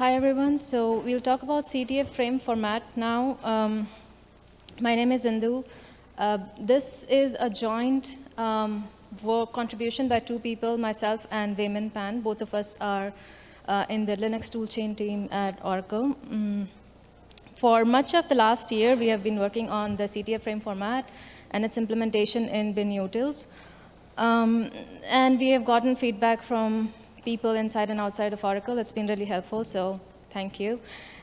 Hi, everyone. So we'll talk about CTF frame format now. Um, my name is Indu. Uh, this is a joint um, work contribution by two people, myself and Weimin Pan. Both of us are uh, in the Linux toolchain team at Oracle. Mm. For much of the last year, we have been working on the CTF frame format and its implementation in binutils. Um, and we have gotten feedback from people inside and outside of Oracle. It's been really helpful, so thank you.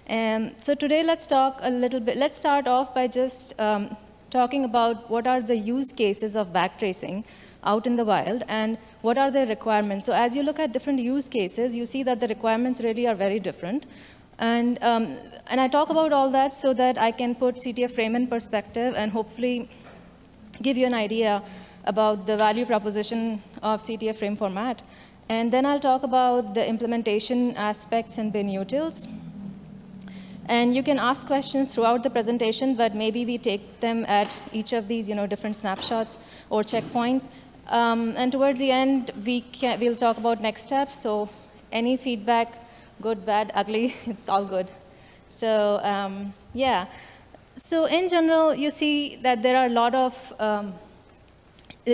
Um, so today, let's talk a little bit. Let's start off by just um, talking about what are the use cases of backtracing out in the wild and what are the requirements. So as you look at different use cases, you see that the requirements really are very different. And, um, and I talk about all that so that I can put CTF frame in perspective and hopefully give you an idea about the value proposition of CTF frame format. And then I'll talk about the implementation aspects in binutils. And you can ask questions throughout the presentation, but maybe we take them at each of these you know, different snapshots or checkpoints. Um, and towards the end, we can, we'll talk about next steps. So any feedback, good, bad, ugly, it's all good. So um, yeah. So in general, you see that there are a lot of um,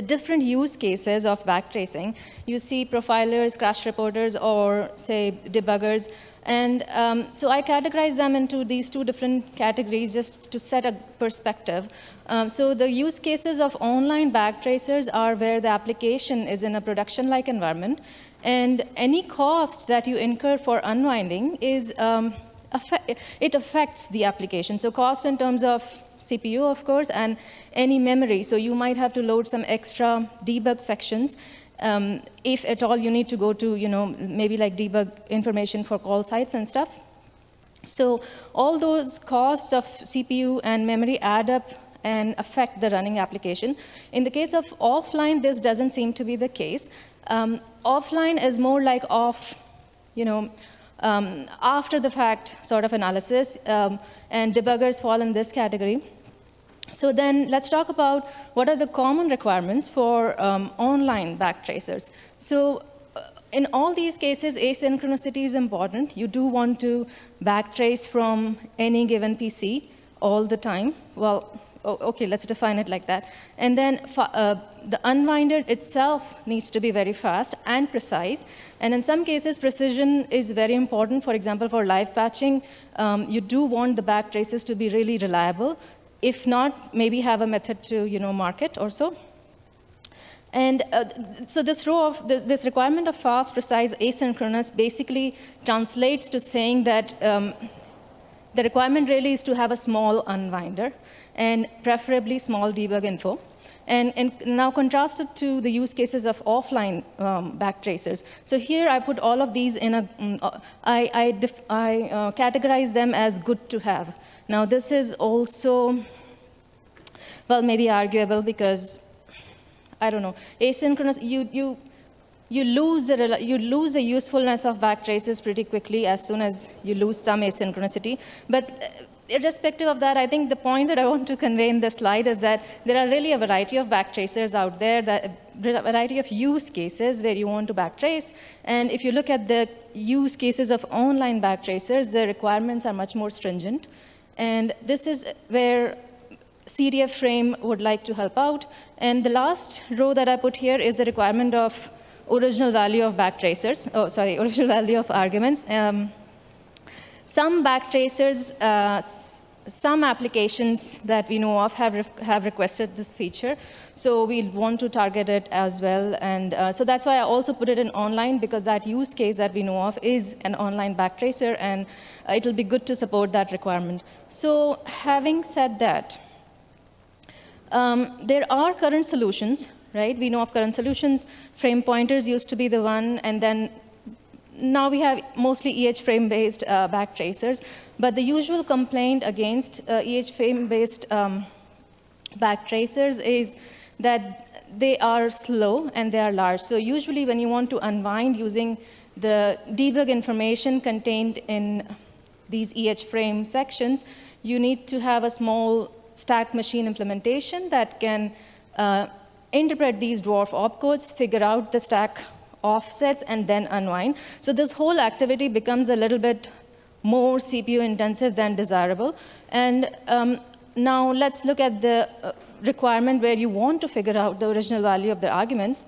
different use cases of backtracing. You see profilers, crash reporters, or say debuggers. And um, so I categorize them into these two different categories just to set a perspective. Um, so the use cases of online backtracers are where the application is in a production-like environment. And any cost that you incur for unwinding is um, it affects the application. So cost in terms of CPU, of course, and any memory. So you might have to load some extra debug sections. Um, if at all you need to go to, you know, maybe like debug information for call sites and stuff. So all those costs of CPU and memory add up and affect the running application. In the case of offline, this doesn't seem to be the case. Um, offline is more like off, you know, um, after the fact sort of analysis, um, and debuggers fall in this category. So then let's talk about what are the common requirements for um, online backtracers. So uh, in all these cases, asynchronicity is important. You do want to backtrace from any given PC all the time. Well, okay, let's define it like that. And then uh, the unwinder itself needs to be very fast and precise. And in some cases, precision is very important. For example, for live patching, um, you do want the back traces to be really reliable. If not, maybe have a method to you know, mark it or so. And uh, so this row of this, this, requirement of fast, precise, asynchronous basically translates to saying that um, the requirement really is to have a small unwinder and preferably small debug info. And, and, now contrasted to the use cases of offline um, backtracers. So here I put all of these in a, um, I, I, I uh, categorize them as good to have. Now this is also, well, maybe arguable because, I don't know, asynchronous, you, you, you lose, the, you lose the usefulness of backtraces pretty quickly as soon as you lose some asynchronicity. But uh, irrespective of that, I think the point that I want to convey in this slide is that there are really a variety of backtracers out there, that, a variety of use cases where you want to backtrace. And if you look at the use cases of online backtracers, the requirements are much more stringent. And this is where CTF frame would like to help out. And the last row that I put here is the requirement of original value of backtracers. Oh, sorry, original value of arguments. Um, some backtracers, uh, some applications that we know of have, re have requested this feature. So we want to target it as well. And uh, so that's why I also put it in online because that use case that we know of is an online backtracer and uh, it'll be good to support that requirement. So having said that, um, there are current solutions, right? We know of current solutions. Frame pointers used to be the one, and then now we have mostly EH frame-based uh, backtracers, but the usual complaint against uh, EH frame-based um, backtracers is that they are slow and they are large. So usually when you want to unwind using the debug information contained in these EH frame sections, you need to have a small stack machine implementation that can uh, interpret these dwarf opcodes, figure out the stack offsets, and then unwind. So this whole activity becomes a little bit more CPU intensive than desirable. And um, now let's look at the uh, requirement where you want to figure out the original value of the arguments.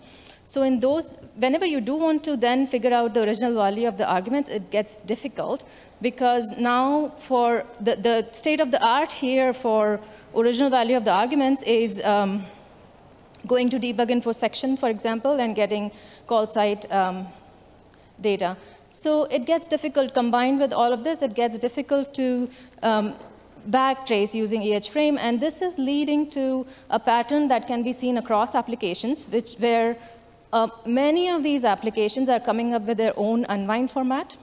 So in those, whenever you do want to then figure out the original value of the arguments, it gets difficult because now for the, the state of the art here for original value of the arguments is um, going to debug info section, for example, and getting call site um, data. So it gets difficult combined with all of this, it gets difficult to um, backtrace using EHFrame, and this is leading to a pattern that can be seen across applications, which where uh, many of these applications are coming up with their own unwind format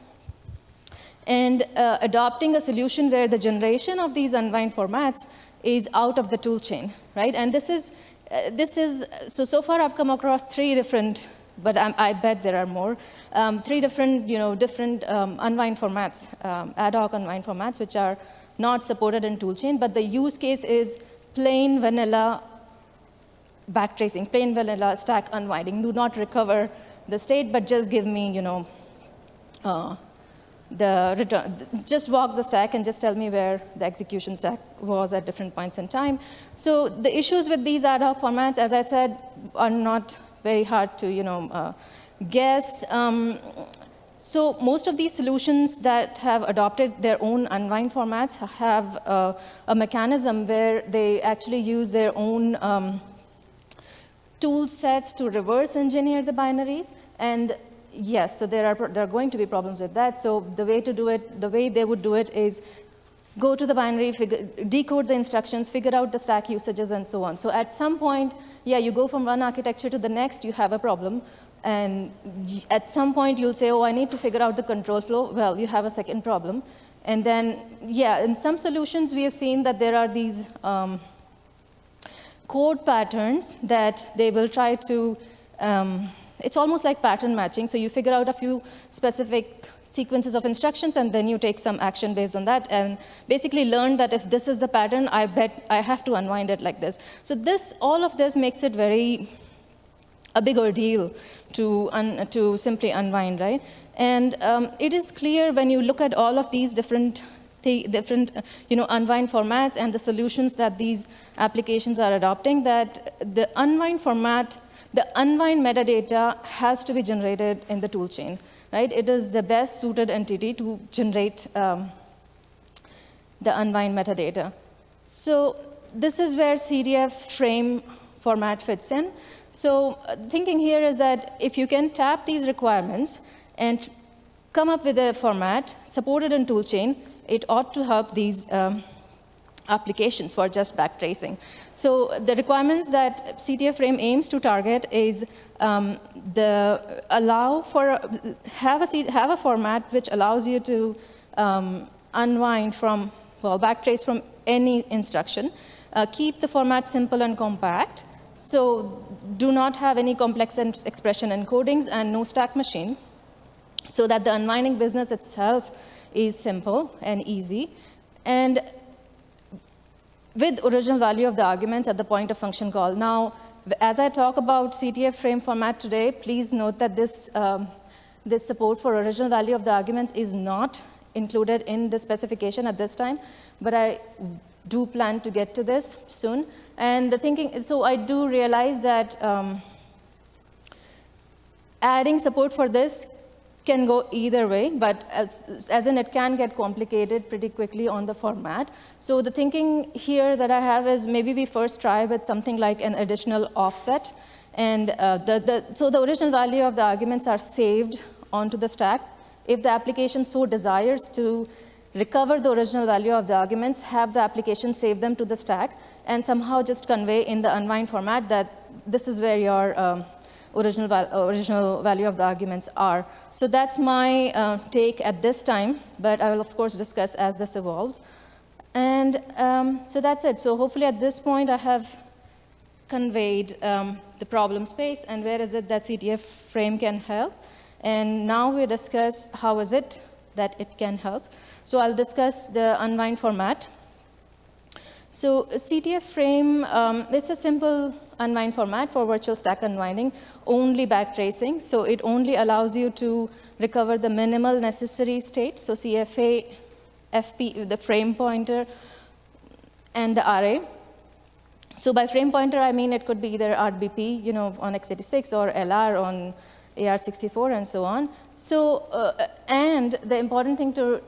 and uh, adopting a solution where the generation of these unwind formats is out of the toolchain, right? And this is, uh, this is, so, so far I've come across three different, but I'm, i bet there are more, um, three different, you know, different um, unwind formats, um, ad hoc unwind formats, which are not supported in toolchain, but the use case is plain vanilla backtracing, plain vanilla stack unwinding. Do not recover the state, but just give me, you know, uh, the return, just walk the stack and just tell me where the execution stack was at different points in time. So the issues with these ad hoc formats, as I said, are not very hard to you know, uh, guess. Um, so most of these solutions that have adopted their own unwind formats have uh, a mechanism where they actually use their own um, tool sets to reverse engineer the binaries. And yes, so there are, there are going to be problems with that. So the way to do it, the way they would do it is go to the binary, figure, decode the instructions, figure out the stack usages, and so on. So at some point, yeah, you go from one architecture to the next, you have a problem. And at some point, you'll say, oh, I need to figure out the control flow. Well, you have a second problem. And then, yeah, in some solutions, we have seen that there are these um, code patterns that they will try to um, it's almost like pattern matching. So you figure out a few specific sequences of instructions, and then you take some action based on that, and basically learn that if this is the pattern, I bet I have to unwind it like this. So this, all of this makes it very a big ordeal to, un, to simply unwind, right? And um, it is clear when you look at all of these different the different you know, unwind formats and the solutions that these applications are adopting, that the unwind format the unwind metadata has to be generated in the toolchain, right? It is the best suited entity to generate um, the unwind metadata. So this is where CTF frame format fits in. So uh, thinking here is that if you can tap these requirements and come up with a format supported in toolchain, it ought to help these um, applications for just backtracing. So the requirements that CTF frame aims to target is um, the allow for have a have a format which allows you to um, unwind from well backtrace from any instruction. Uh, keep the format simple and compact. So do not have any complex expression encodings and no stack machine so that the unwinding business itself is simple and easy. And with original value of the arguments at the point of function call. Now, as I talk about CTF frame format today, please note that this, um, this support for original value of the arguments is not included in the specification at this time, but I do plan to get to this soon. And the thinking, so I do realize that um, adding support for this can go either way, but as, as, in it can get complicated pretty quickly on the format. So the thinking here that I have is maybe we first try with something like an additional offset. And uh, the, the, so the original value of the arguments are saved onto the stack. If the application so desires to recover the original value of the arguments, have the application save them to the stack, and somehow just convey in the unwind format that this is where your um, original, val original value of the arguments are. So that's my uh, take at this time, but I will of course discuss as this evolves. And um, so that's it. So hopefully at this point I have conveyed um, the problem space and where is it that CTF frame can help. And now we discuss how is it that it can help. So I'll discuss the unwind format. So CTF frame, um, it's a simple unwind format for virtual stack unwinding, only backtracing. So it only allows you to recover the minimal necessary state. So CFA FP, the frame pointer, and the RA. So by frame pointer, I mean it could be either RBP, you know, on x86 or LR on AArch64 and so on. So, uh, and the important thing to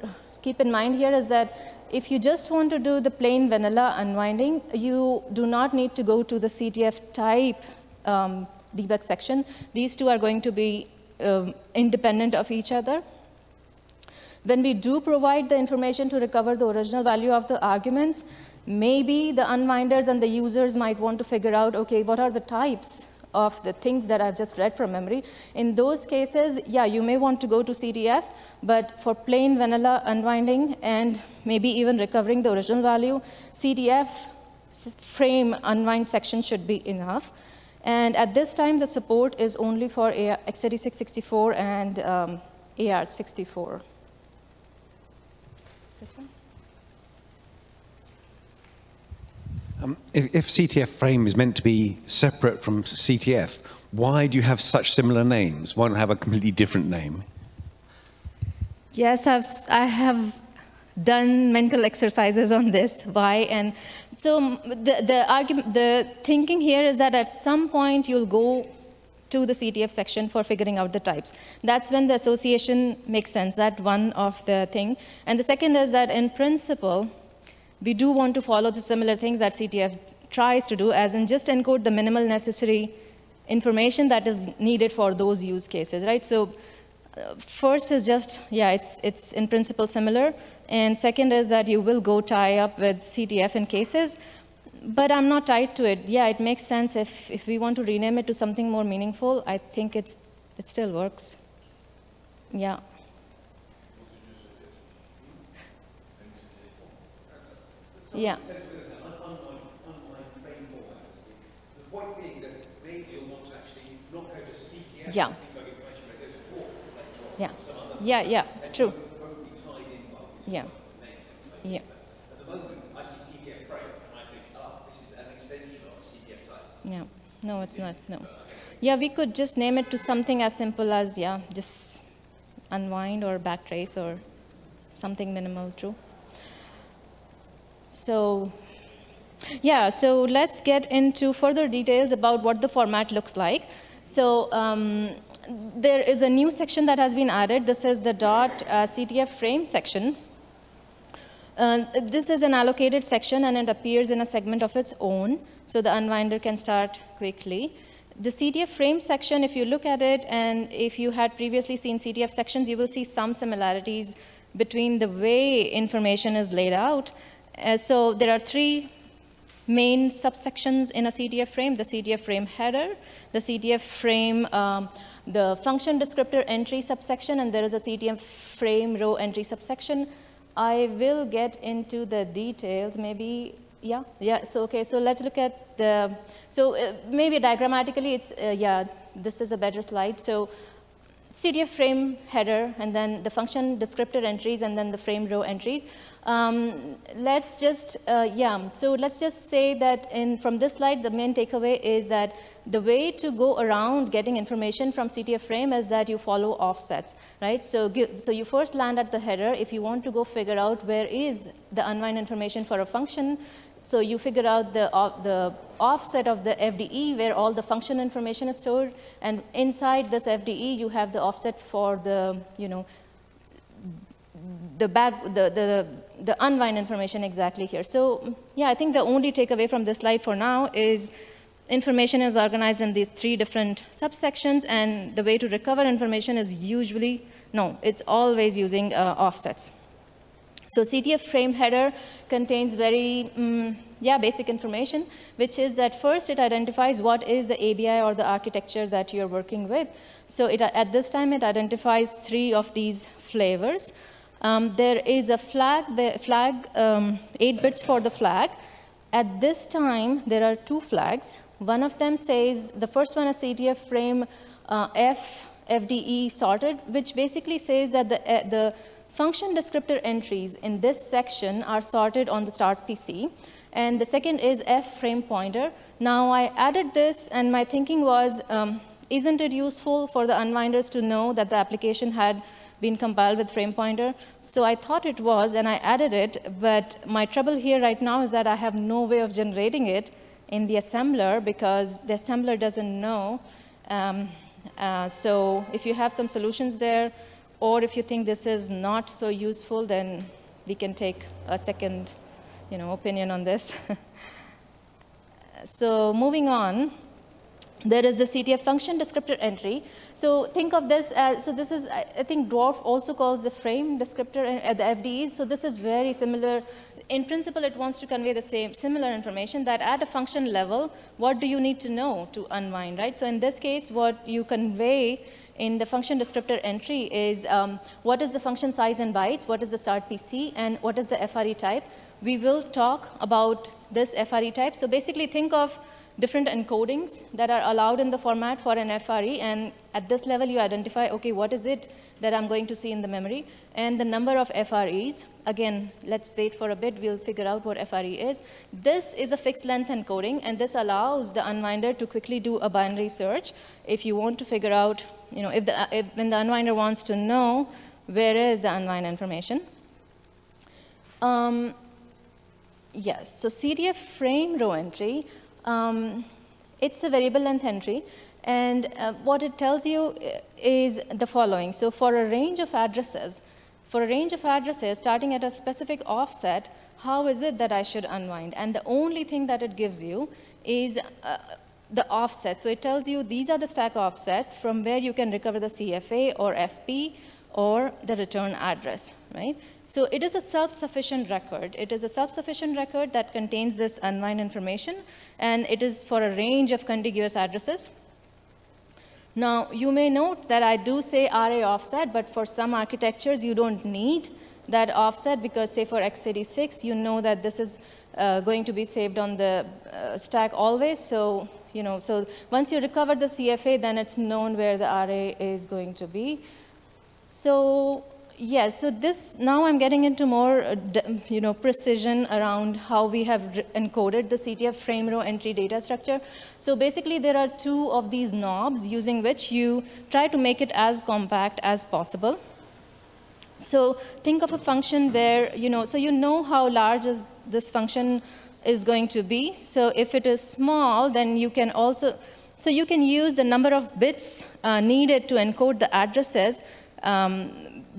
keep in mind here is that if you just want to do the plain vanilla unwinding, you do not need to go to the CTF type um, debug section. These two are going to be um, independent of each other. When we do provide the information to recover the original value of the arguments, maybe the unwinders and the users might want to figure out, okay, what are the types of the things that I've just read from memory. In those cases, yeah, you may want to go to CTF, but for plain vanilla unwinding and maybe even recovering the original value, CTF frame unwind section should be enough. And at this time, the support is only for x86 64 and um, AArch64. This one? Um, if, if, CTF frame is meant to be separate from CTF, why do you have such similar names? Why not have a completely different name? Yes, I've, I have done mental exercises on this, why, and so the, the, argument, the thinking here is that at some point you'll go to the CTF section for figuring out the types. That's when the association makes sense, that one of the thing. And the second is that in principle, we do want to follow the similar things that CTF tries to do, as in just encode the minimal necessary information that is needed for those use cases, right? So uh, first is just, yeah, it's, it's in principle similar. And second is that you will go tie up with CTF in cases, but I'm not tied to it. Yeah, it makes sense if, if we want to rename it to something more meaningful, I think it's, it still works. Yeah. Yeah. Yeah. Yeah. Yeah, yeah, it's true. Yeah. Yeah. At the moment, I see CTF frame and I think, ah, this is an extension of CTF type. Yeah. No, it's not. No. Yeah, we could just name it to something as simple as, yeah, just unwind or backtrace or something minimal, true. So, yeah, so let's get into further details about what the format looks like. So um, there is a new section that has been added. This is the dot uh, CTF frame section. Uh, this is an allocated section and it appears in a segment of its own, so the unwinder can start quickly. The CTF frame section, if you look at it, and if you had previously seen CTF sections, you will see some similarities between the way information is laid out. Uh, so there are three main subsections in a CTF frame, the CTF frame header, the CTF frame, um, the function descriptor entry subsection, and there is a CTF frame row entry subsection. I will get into the details, maybe, yeah, yeah, so okay, so let's look at the, so uh, maybe diagrammatically it's, uh, yeah, this is a better slide. So CTF frame header, and then the function descriptor entries, and then the frame row entries. Um, let's just, uh, yeah, so let's just say that in, from this slide, the main takeaway is that the way to go around getting information from CTF frame is that you follow offsets, right? So, so you first land at the header. If you want to go figure out where is the unwind information for a function, so you figure out the, uh, the offset of the FDE where all the function information is stored, and inside this FDE you have the offset for the, you know, the back, the, the, the unwind information exactly here. So yeah, I think the only takeaway from this slide for now is information is organized in these three different subsections, and the way to recover information is usually, no, it's always using uh, offsets. So CTF frame header contains very, um, yeah, basic information, which is that first it identifies what is the ABI or the architecture that you're working with. So it, at this time, it identifies three of these flavors. Um, there is a flag, flag um, eight bits for the flag. At this time, there are two flags. One of them says, the first one is CTF frame uh, F FDE sorted, which basically says that the, uh, the Function descriptor entries in this section are sorted on the start PC. And the second is F frame pointer. Now I added this and my thinking was, um, isn't it useful for the unwinders to know that the application had been compiled with frame pointer. So I thought it was, and I added it, but my trouble here right now is that I have no way of generating it in the assembler because the assembler doesn't know. Um, uh, so if you have some solutions there, or if you think this is not so useful, then we can take a second you know, opinion on this. so moving on, there is the CTF function descriptor entry. So think of this as, so this is, I think Dwarf also calls the frame descriptor at uh, the FDEs. So this is very similar. In principle, it wants to convey the same, similar information that at a function level, what do you need to know to unwind, right? So in this case, what you convey in the function descriptor entry is um, what is the function size in bytes, what is the start PC, and what is the FRE type. We will talk about this FRE type. So basically think of different encodings that are allowed in the format for an FRE. And at this level, you identify, OK, what is it that I'm going to see in the memory? And the number of FREs, again, let's wait for a bit. We'll figure out what FRE is. This is a fixed length encoding. And this allows the unwinder to quickly do a binary search. If you want to figure out, you know, if, the, if when the unwinder wants to know where is the unwind information. Um, yes, so CTF frame row entry um, it's a variable length entry. And uh, what it tells you uh, is the following. So for a range of addresses, for a range of addresses starting at a specific offset, how is it that I should unwind? And the only thing that it gives you is uh, the offset. So it tells you these are the stack offsets from where you can recover the CFA or FP or the return address, right? So it is a self-sufficient record. It is a self-sufficient record that contains this unwind information, and it is for a range of contiguous addresses. Now, you may note that I do say RA offset, but for some architectures, you don't need that offset because, say, for x86, you know that this is uh, going to be saved on the uh, stack always. So, you know, so once you recover the CFA, then it's known where the RA is going to be. So Yes, so this, now I'm getting into more, uh, you know, precision around how we have encoded the CTF frame row entry data structure. So basically there are two of these knobs using which you try to make it as compact as possible. So think of a function where, you know, so you know how large is this function is going to be. So if it is small, then you can also, so you can use the number of bits uh, needed to encode the addresses um,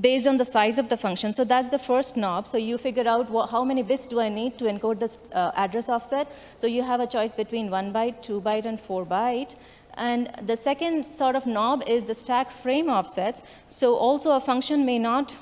based on the size of the function. So that's the first knob. So you figure out what, how many bits do I need to encode this uh, address offset. So you have a choice between one byte, two byte, and four byte. And the second sort of knob is the stack frame offsets. So also a function may not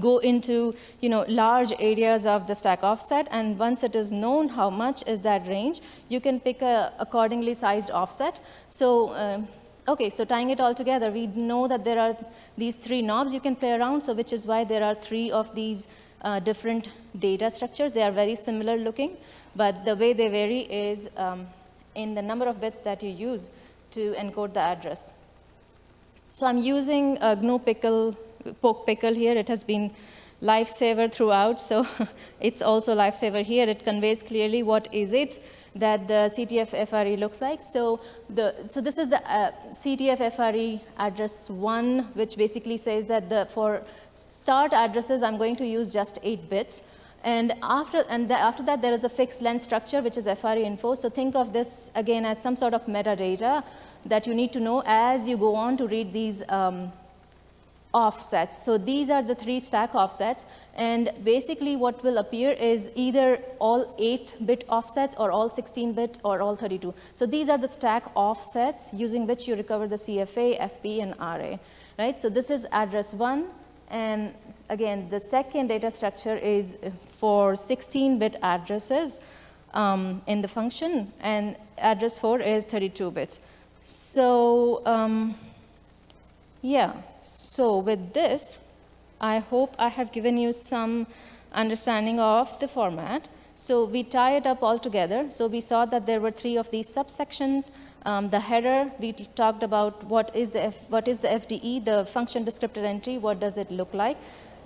go into you know, large areas of the stack offset. And once it is known how much is that range, you can pick a accordingly sized offset. So uh, Okay, so tying it all together, we know that there are these three knobs you can play around, so which is why there are three of these uh, different data structures. They are very similar looking, but the way they vary is um, in the number of bits that you use to encode the address. So I'm using a GNU pickle, poke pickle here. It has been lifesaver throughout, so it's also lifesaver here. It conveys clearly what is it that the CTF FRE looks like. So, the, so this is the uh, CTF FRE address one, which basically says that the, for start addresses, I'm going to use just eight bits. And after, and the, after that, there is a fixed length structure, which is FRE info. So think of this, again, as some sort of metadata that you need to know as you go on to read these um, offsets. So these are the three stack offsets. And basically what will appear is either all 8-bit offsets or all 16-bit or all 32. So these are the stack offsets using which you recover the CFA, FP, and RA. Right? So this is address 1. And again, the second data structure is for 16-bit addresses um, in the function. And address 4 is 32 bits. So um, yeah, so with this, I hope I have given you some understanding of the format. So we tie it up all together. So we saw that there were three of these subsections. Um, the header, we talked about what is, the F, what is the FDE, the function descriptor entry, what does it look like.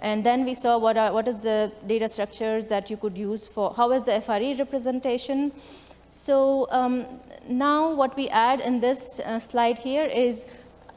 And then we saw what, are, what is the data structures that you could use for, how is the FRE representation. So um, now what we add in this uh, slide here is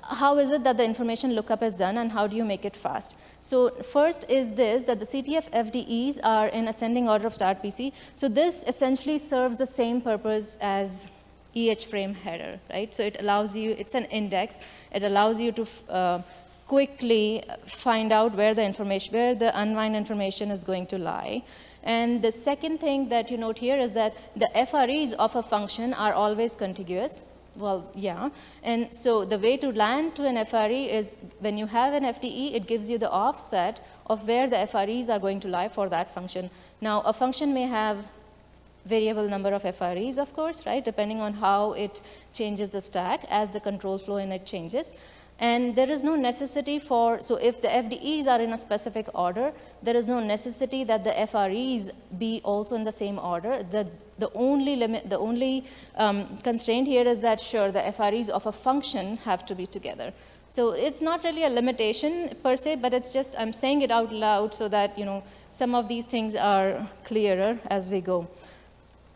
how is it that the information lookup is done and how do you make it fast? So first is this, that the CTF FDEs are in ascending order of start PC. So this essentially serves the same purpose as EH frame header, right? So it allows you, it's an index. It allows you to uh, quickly find out where the information, where the unwind information is going to lie. And the second thing that you note here is that the FREs of a function are always contiguous. Well, yeah. And so the way to land to an FRE is when you have an FDE, it gives you the offset of where the FREs are going to lie for that function. Now, a function may have variable number of FREs, of course, right, depending on how it changes the stack as the control flow in it changes. And there is no necessity for, so if the FDEs are in a specific order, there is no necessity that the FREs be also in the same order. The, the only limit, the only um, constraint here is that sure, the FREs of a function have to be together. So it's not really a limitation per se, but it's just, I'm saying it out loud so that, you know, some of these things are clearer as we go.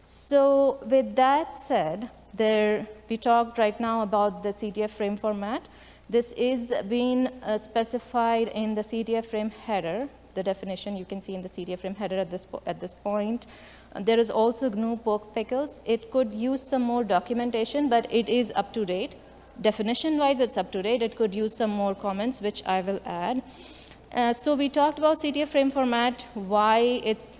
So with that said, there, we talked right now about the CTF frame format. This is being uh, specified in the CTF frame header. The definition you can see in the CTF frame header at this, at this point. Uh, there is also GNU poke pickles. It could use some more documentation, but it is up to date. Definition-wise, it's up to date. It could use some more comments, which I will add. Uh, so we talked about CTF frame format, why it's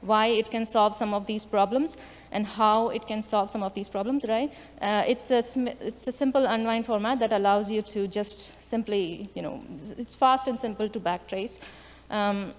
why it can solve some of these problems and how it can solve some of these problems, right? Uh, it's, a, it's a simple unwind format that allows you to just simply, you know, it's fast and simple to backtrace. Um,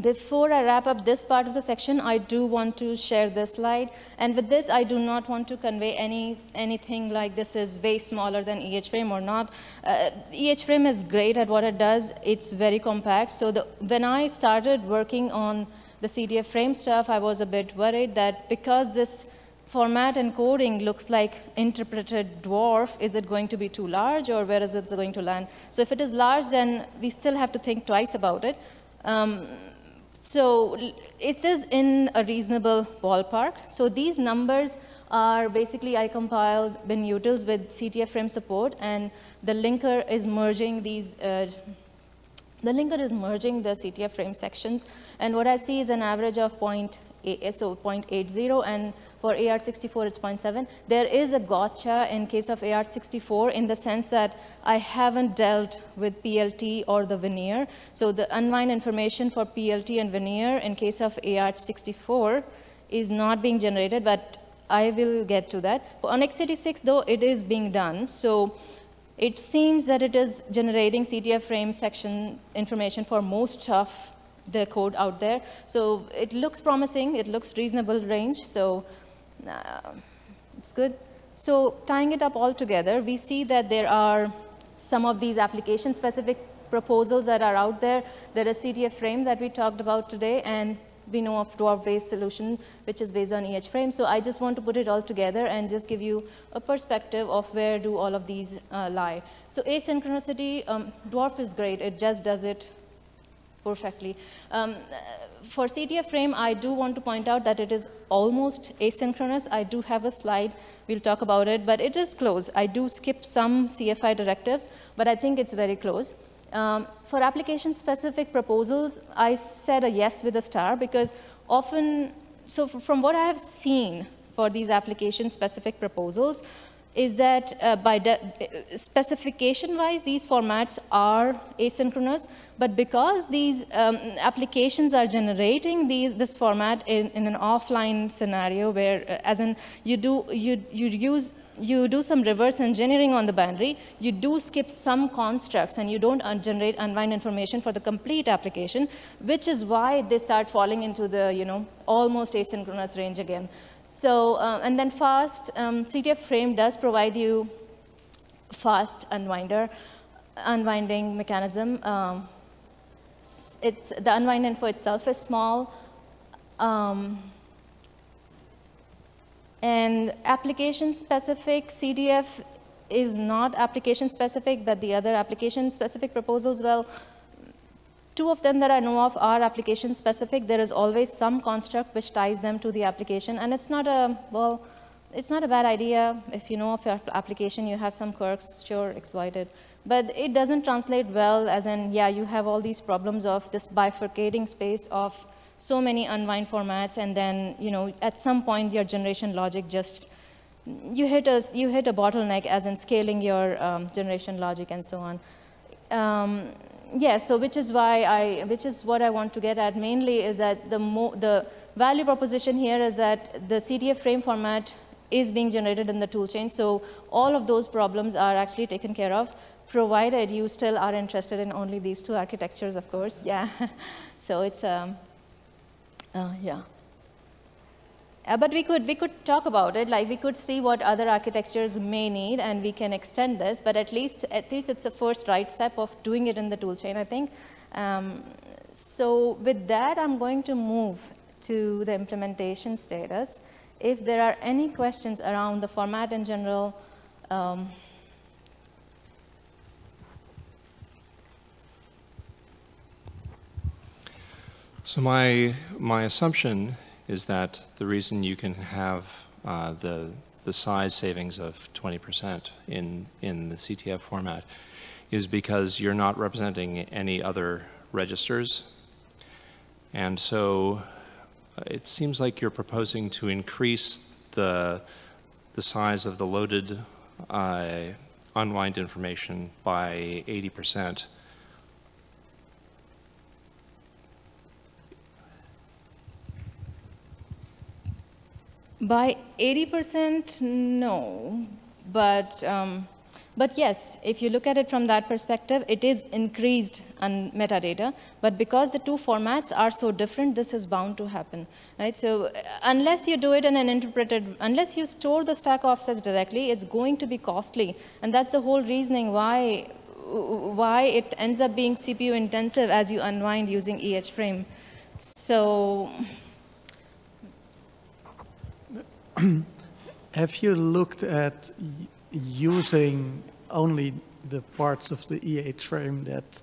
before I wrap up this part of the section, I do want to share this slide. And with this, I do not want to convey any, anything like this is way smaller than EHFrame or not. Uh, EHFrame is great at what it does. It's very compact. So the, when I started working on the CTF frame stuff, I was a bit worried that because this format encoding looks like interpreted dwarf, is it going to be too large or where is it going to land? So if it is large, then we still have to think twice about it. Um, so it is in a reasonable ballpark. So these numbers are basically I compiled binutils with CTF frame support and the linker is merging these uh, the linker is merging the CTF frame sections, and what I see is an average of 0.8, eh, so 0.80, and for AArch64 it's 0.7. There is a gotcha in case of AArch64 in the sense that I haven't dealt with PLT or the veneer. So the unwind information for PLT and veneer in case of AArch64 is not being generated, but I will get to that. On x86, though, it is being done. So it seems that it is generating CTF frame section information for most of the code out there. So it looks promising. It looks reasonable range. So uh, it's good. So tying it up all together, we see that there are some of these application-specific proposals that are out there. There is CTF frame that we talked about today, and we know of dwarf-based solution, which is based on EH frame. So I just want to put it all together and just give you a perspective of where do all of these uh, lie. So asynchronicity, um, dwarf is great. It just does it perfectly. Um, for CTF frame, I do want to point out that it is almost asynchronous. I do have a slide. We'll talk about it, but it is close. I do skip some CFI directives, but I think it's very close. Um, for application-specific proposals, I said a yes with a star because often, so from what I have seen for these application-specific proposals, is that uh, by specification-wise, these formats are asynchronous, but because these um, applications are generating these, this format in, in an offline scenario where, uh, as in, you do, you, you use you do some reverse engineering on the binary, you do skip some constructs and you don't un generate unwind information for the complete application, which is why they start falling into the, you know, almost asynchronous range again. So, uh, and then fast, um, CTF frame does provide you fast unwinder, unwinding mechanism. Um, it's, the unwind info itself is small. Um, and application specific CTF is not application specific, but the other application specific proposals, well, two of them that I know of are application specific. There is always some construct which ties them to the application. And it's not a, well, it's not a bad idea. If you know of your application, you have some quirks, sure, exploit it. But it doesn't translate well as in, yeah, you have all these problems of this bifurcating space of so many unwind formats and then, you know, at some point your generation logic just, you hit a, you hit a bottleneck as in scaling your um, generation logic and so on. Um, yeah, so which is why I, which is what I want to get at mainly is that the, the value proposition here is that the CTF frame format is being generated in the toolchain. So all of those problems are actually taken care of, provided you still are interested in only these two architectures, of course. Yeah. so it's, um, uh, yeah. Uh, but we could, we could talk about it, like we could see what other architectures may need and we can extend this, but at least, at least it's a first right step of doing it in the toolchain, I think. Um, so with that, I'm going to move to the implementation status. If there are any questions around the format in general, um, So my, my assumption is that the reason you can have uh, the, the size savings of 20% in, in the CTF format is because you're not representing any other registers. And so uh, it seems like you're proposing to increase the, the size of the loaded uh, unwind information by 80%. By 80%, no. But, um, but yes, if you look at it from that perspective, it is increased on metadata. But because the two formats are so different, this is bound to happen. Right? So unless you do it in an interpreted, unless you store the stack offsets directly, it's going to be costly. And that's the whole reasoning why, why it ends up being CPU intensive as you unwind using EH frame. So have you looked at using only the parts of the EH frame that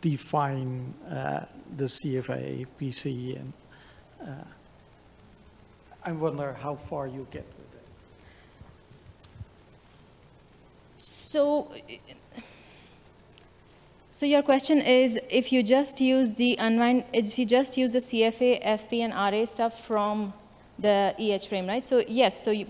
define uh, the CFA, PC, and uh, I wonder how far you get with it. So, so your question is, if you just use the unwind, if you just use the CFA, FP, and RA stuff from the EH frame, right? So yes, so you,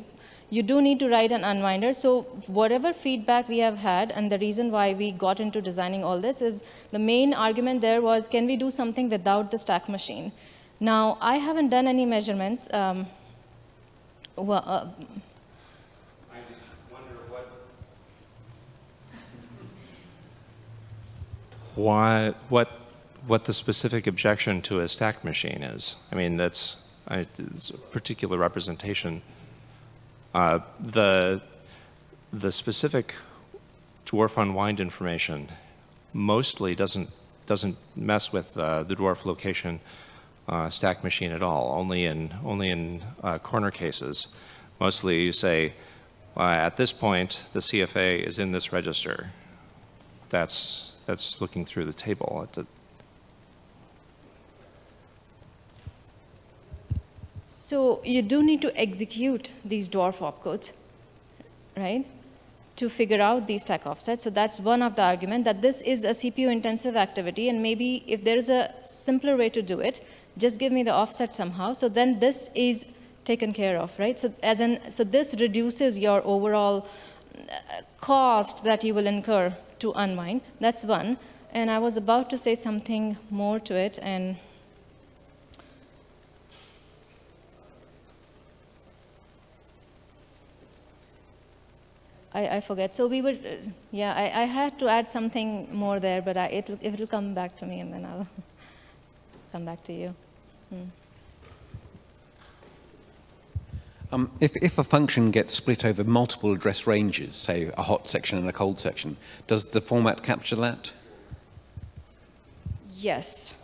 you do need to write an unwinder. So whatever feedback we have had and the reason why we got into designing all this is the main argument there was, can we do something without the stack machine? Now, I haven't done any measurements. Um, well, uh, I just wonder what... Why, what, what the specific objection to a stack machine is. I mean, that's I, it's a particular representation. Uh, the, the specific dwarf unwind information mostly doesn't, doesn't mess with uh, the dwarf location uh, stack machine at all, only in, only in uh, corner cases. Mostly you say, uh, at this point, the CFA is in this register. That's, that's looking through the table. So you do need to execute these dwarf opcodes, right, to figure out these stack offsets. So that's one of the argument that this is a CPU intensive activity and maybe if there is a simpler way to do it, just give me the offset somehow. So then this is taken care of, right? So as in, so this reduces your overall uh, cost that you will incur to unwind. That's one. And I was about to say something more to it and I, I forget. So we would, uh, yeah, I, I had to add something more there, but I, it'll, it'll come back to me and then I'll come back to you. Hmm. Um, if, if a function gets split over multiple address ranges, say a hot section and a cold section, does the format capture that? Yes.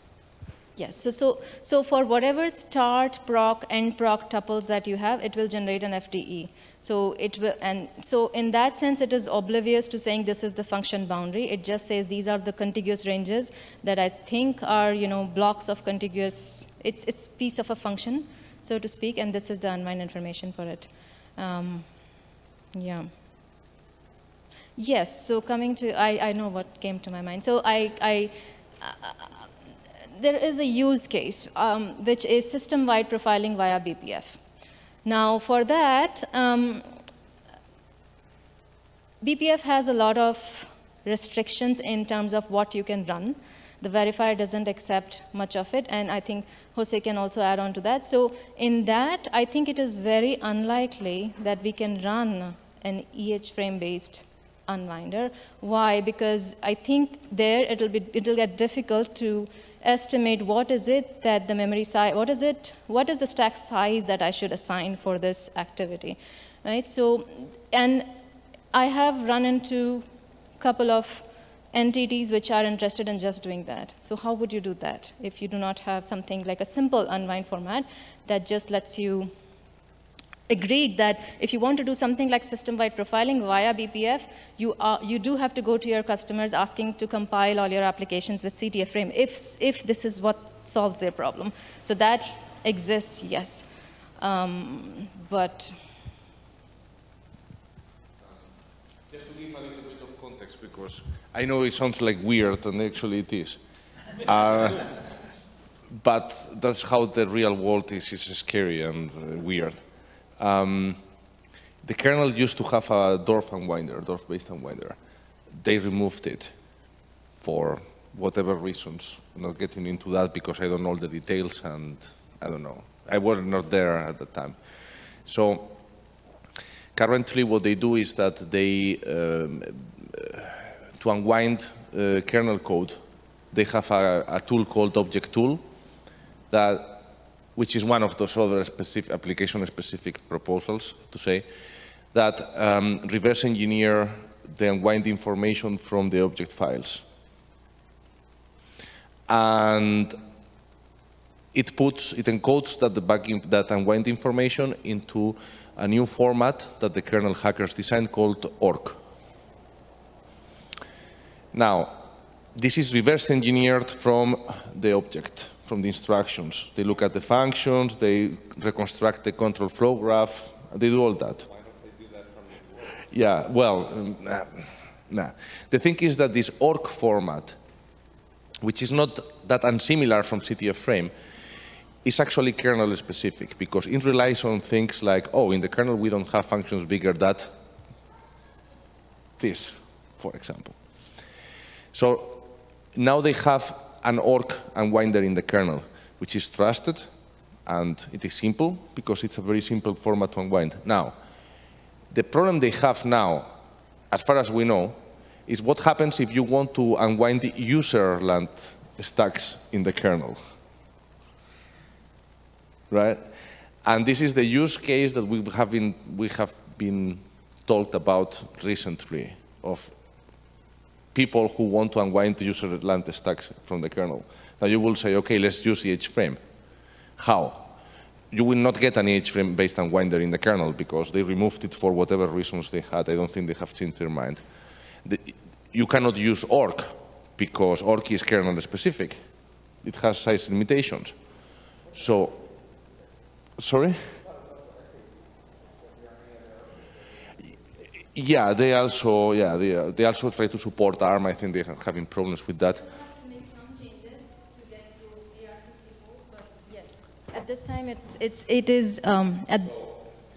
Yes, so, so, so for whatever start proc, end proc tuples that you have, it will generate an FDE. So it will, and so in that sense, it is oblivious to saying this is the function boundary. It just says these are the contiguous ranges that I think are, you know, blocks of contiguous, it's, it's piece of a function, so to speak, and this is the unwind information for it. Um, yeah. Yes, so coming to, I, I know what came to my mind. So I, I uh, there is a use case, um, which is system-wide profiling via BPF. Now, for that, um, BPF has a lot of restrictions in terms of what you can run. The verifier doesn't accept much of it, and I think Jose can also add on to that. So in that, I think it is very unlikely that we can run an EH frame-based unwinder. Why? Because I think there it'll be it'll get difficult to estimate what is it that the memory size, what is it, what is the stack size that I should assign for this activity, right? So, and I have run into a couple of entities which are interested in just doing that. So how would you do that if you do not have something like a simple unwind format that just lets you agreed that if you want to do something like system-wide profiling via BPF, you, are, you do have to go to your customers asking to compile all your applications with CTF frame if, if this is what solves their problem. So that exists, yes. Um, but Just to give a little bit of context, because I know it sounds like weird, and actually it is. Uh, but that's how the real world is, It's scary and weird. Um, the kernel used to have a DWARF unwinder, DWARF-based unwinder. They removed it for whatever reasons. I'm not getting into that because I don't know the details and I don't know. I was not there at the time. So currently what they do is that they, um, to unwind uh, kernel code, they have a, a tool called objtool that which is one of those other specific application-specific proposals to say that um, reverse engineer the unwind information from the object files. And it puts, it encodes that, the back in, that unwind information into a new format that the kernel hackers designed called ORC. Now, this is reverse engineered from the object from the instructions. They look at the functions, they reconstruct the control flow graph, they do all that. Why don't they do that from the Yeah, well, um, nah, nah. The thing is that this ORC format, which is not that unsimilar from CTF frame, is actually kernel specific because it relies on things like, oh, in the kernel we don't have functions bigger than this, for example. So now they have an ORC unwinder in the kernel, which is trusted, and it is simple because it's a very simple format to unwind. Now, the problem they have now, as far as we know, is what happens if you want to unwind the userland stacks in the kernel. Right? And this is the use case that we have been, we have been talked about recently of people who want to unwind the user land stacks from the kernel. Now you will say, okay, let's use EH frame. How? You will not get an EH frame based unwinder in the kernel because they removed it for whatever reasons they had. I don't think they have changed their mind. The, you cannot use ORC because ORC is kernel specific. It has size limitations. So, sorry? Yeah, they also yeah they, uh, they also try to support ARM. I think they're having problems with that. make some changes to get to AArch64, but yes, at this time it's, it's it is um, at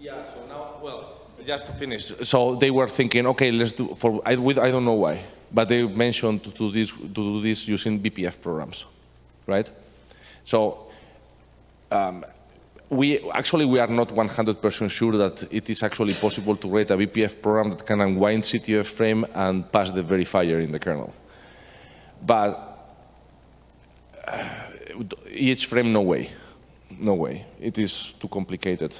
Yeah. So now, well, just to finish. So they were thinking, okay, let's do for I, with, I don't know why, but they mentioned to do this to do this using BPF programs, right? So. Um, we actually we are not 100% sure that it is actually possible to write a BPF program that can unwind CTF frame and pass the verifier in the kernel. But uh, EH frame, no way, no way. It is too complicated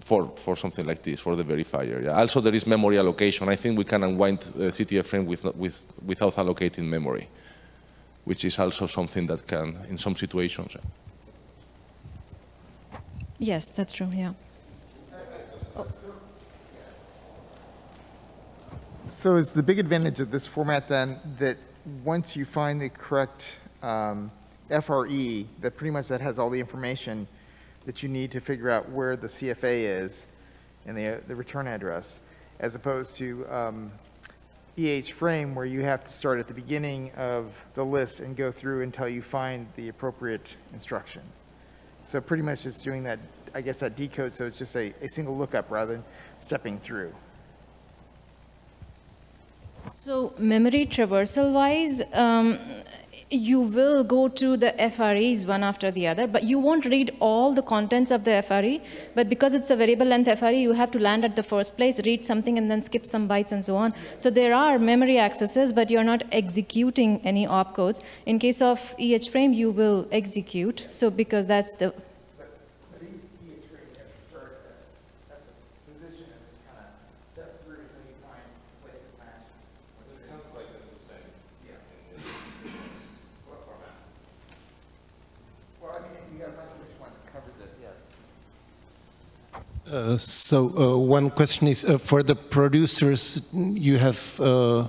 for, for something like this, for the verifier. Yeah. Also, there is memory allocation. I think we can unwind uh, CTF frame with, with, without allocating memory, which is also something that can, in some situations. Yes, that's true. Yeah. So is the big advantage of this format then that once you find the correct um, FRE, that pretty much that has all the information that you need to figure out where the CFA is, and the, the return address, as opposed to um, EH frame where you have to start at the beginning of the list and go through until you find the appropriate instruction. So pretty much it's doing that, I guess, that decode, so it's just a, a single lookup rather than stepping through. So memory traversal wise, um, you will go to the FREs one after the other, but you won't read all the contents of the FRE. But because it's a variable length FRE, you have to land at the first place, read something, and then skip some bytes and so on. So there are memory accesses, but you're not executing any opcodes. In case of EH frame, you will execute. So because that's the Well, I mean, you gotta find which one covers it, yes. So uh, one question is, uh, for the producers, you have uh,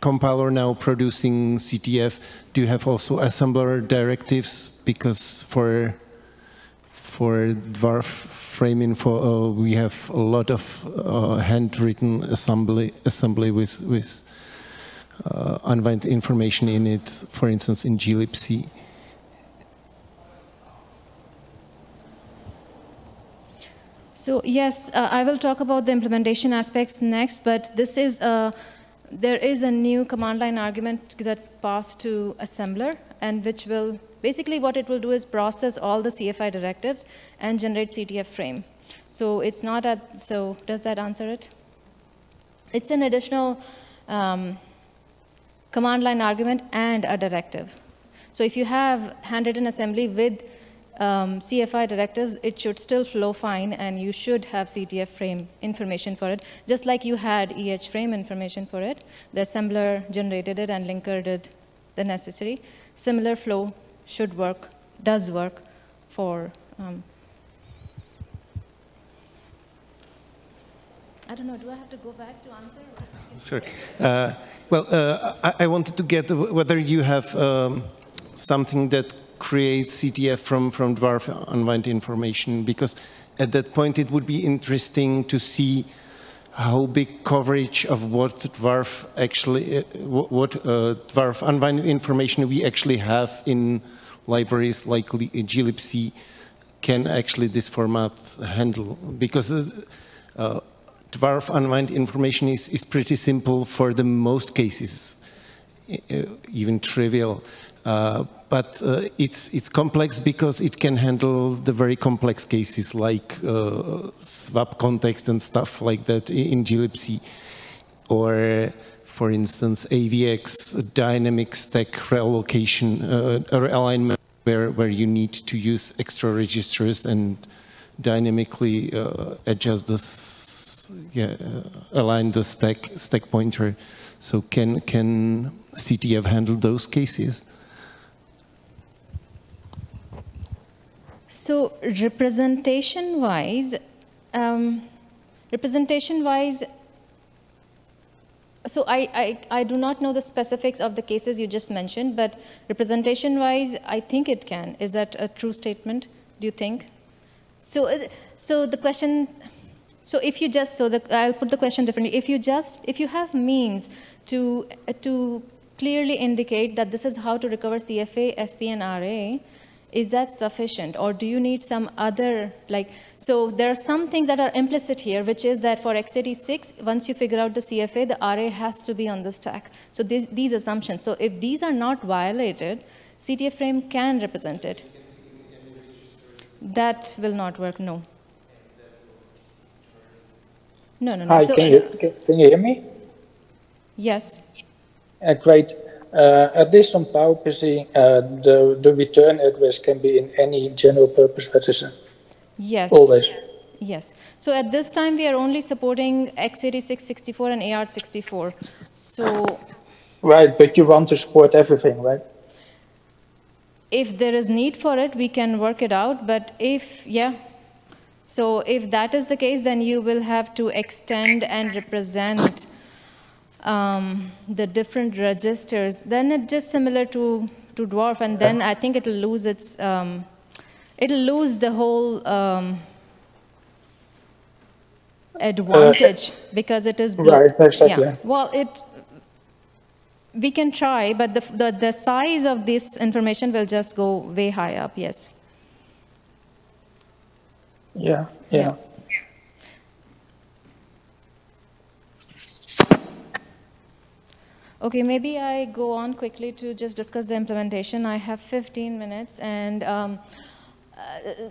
compiler now producing CTF. Do you have also assembler directives? Because for for dwarf frame info, uh, we have a lot of uh, handwritten assembly assembly with with unwind information in it. For instance, in glibc. So yes, uh, I will talk about the implementation aspects next, but this is a, there is a new command line argument that's passed to assembler and which will, basically what it will do is process all the CFI directives and generate CTF frame. So it's not at, so does that answer it? It's an additional um, command line argument and a directive. So if you have handwritten assembly with um, CFI directives, it should still flow fine and you should have CTF frame information for it, just like you had EH frame information for it. The assembler generated it and linker did the necessary. Similar flow should work, does work for, um, I don't know, do I have to go back to answer? Sorry. Uh, well, uh, I, I wanted to get whether you have um, something that creates CTF from, from dwarf unwind information, because at that point it would be interesting to see how big coverage of what dwarf actually, uh, what, what uh, dwarf unwind information we actually have in libraries like glibc can actually this format handle, because uh, dwarf unwind information is, is pretty simple for the most cases, even trivial. Uh, but uh, it's, it's complex because it can handle the very complex cases like uh, swap context and stuff like that in glibc. Or, for instance, AVX dynamic stack reallocation or alignment where, where you need to use extra registers and dynamically adjust this, yeah, align the stack, stack pointer. So can, can CTF handle those cases? So representation-wise, um, representation-wise, so I, I, I do not know the specifics of the cases you just mentioned, but representation-wise, I think it can. Is that a true statement, do you think? So, uh, so the question, so if you just, so the, I'll put the question differently. If you just, if you have means to, to clearly indicate that this is how to recover CFA, FP, and RA, is that sufficient? Or do you need some other like so there are some things that are implicit here which is that for x86 once you figure out the cfa the ra has to be on the stack. So these, these assumptions. So if these are not violated ctf frame can represent it. That will not work no. No no no. Hi, so, can you can, can you hear me? yes. Uh, great. Uh, at least on PowerPC, uh, the, the return address can be in any general purpose register. yes Always. Yes. So at this time, we are only supporting x86 64 and AArch64. So Right, but you want to support everything, right? if there is need for it, we can work it out. But if, yeah. So if that is the case, then you will have to extend and represent um, the different registers. Then it's just similar to, to dwarf, and then I think it will lose its, um, it'll lose the whole, um, advantage because it is right, exactly. Yeah. Well, it we can try, but the, the the size of this information will just go way high up. Yes. Yeah, yeah. Okay, maybe I go on quickly to just discuss the implementation. I have 15 minutes, and um, uh,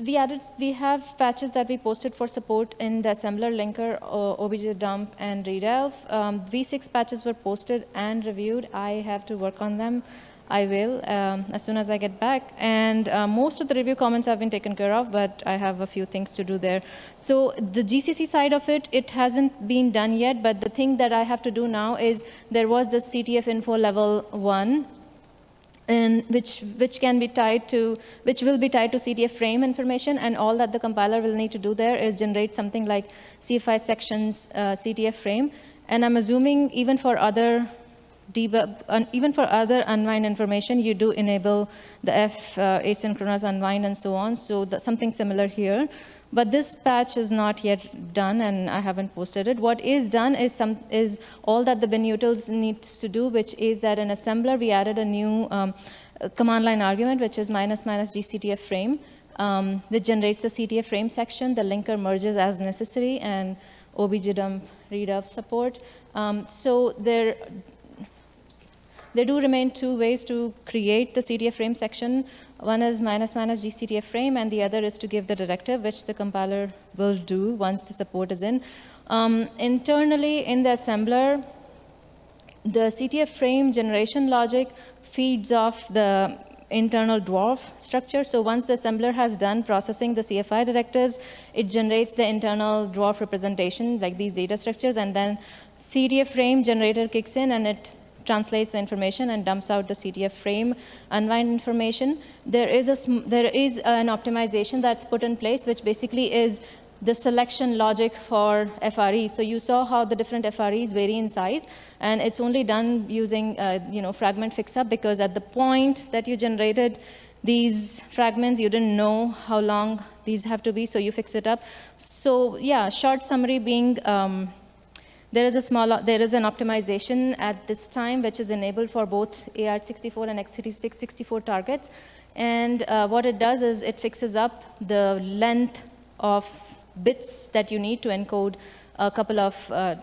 we added, we have patches that we posted for support in the assembler, linker, obj dump, and readelf. Um, V6 patches were posted and reviewed. I have to work on them. I will um, as soon as I get back. And uh, most of the review comments have been taken care of, but I have a few things to do there. So the GCC side of it, it hasn't been done yet, but the thing that I have to do now is there was the CTF info level one, and which which can be tied to which will be tied to CTF frame information and all that the compiler will need to do there is generate something like CFI sections uh, CTF frame and I'm assuming even for other debug uh, even for other unwind information you do enable the F uh, asynchronous unwind and so on so something similar here but this patch is not yet done and I haven't posted it. What is done is, some, is all that the binutils needs to do, which is that in assembler we added a new um, command line argument, which is minus minus gctf frame, um, which generates a CTF frame section. The linker merges as necessary and objdump readelf support. Um, so there, there do remain two ways to create the CTF frame section. One is minus minus gctf frame, and the other is to give the directive, which the compiler will do once the support is in. Um, internally, in the assembler, the CTF frame generation logic feeds off the internal dwarf structure. So once the assembler has done processing the CFI directives, it generates the internal dwarf representation, like these data structures, and then CTF frame generator kicks in and it translates the information and dumps out the CTF frame unwind information. There is, a there is an optimization that's put in place, which basically is the selection logic for FREs. So you saw how the different FREs vary in size, and it's only done using uh, you know, fragment fixup because at the point that you generated these fragments, you didn't know how long these have to be, so you fix it up. So yeah, short summary being, um, there is a small, there is an optimization at this time which is enabled for both AArch64 and x86-64 targets. And uh, what it does is it fixes up the length of bits that you need to encode a couple of uh,